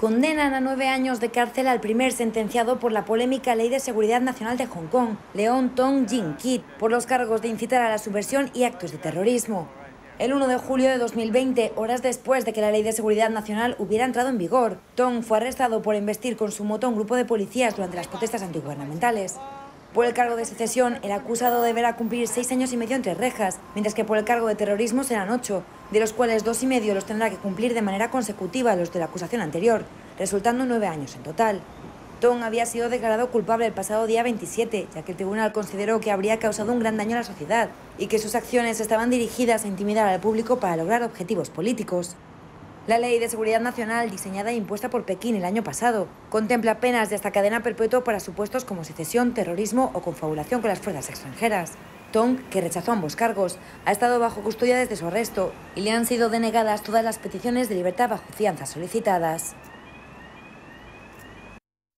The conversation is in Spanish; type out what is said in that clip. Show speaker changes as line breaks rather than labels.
condenan a nueve años de cárcel al primer sentenciado por la polémica Ley de Seguridad Nacional de Hong Kong, Leon Tong Jin Kit, por los cargos de incitar a la subversión y actos de terrorismo. El 1 de julio de 2020, horas después de que la Ley de Seguridad Nacional hubiera entrado en vigor, Tong fue arrestado por investir con su moto a un grupo de policías durante las protestas antigubernamentales. Por el cargo de secesión, el acusado deberá cumplir seis años y medio entre rejas, mientras que por el cargo de terrorismo serán ocho, de los cuales dos y medio los tendrá que cumplir de manera consecutiva los de la acusación anterior, resultando nueve años en total. Tong había sido declarado culpable el pasado día 27, ya que el tribunal consideró que habría causado un gran daño a la sociedad y que sus acciones estaban dirigidas a intimidar al público para lograr objetivos políticos. La Ley de Seguridad Nacional, diseñada e impuesta por Pekín el año pasado, contempla penas de hasta cadena perpetua para supuestos como secesión, terrorismo o confabulación con las fuerzas extranjeras. Tong, que rechazó ambos cargos, ha estado bajo custodia desde su arresto y le han sido denegadas todas las peticiones de libertad bajo fianza solicitadas.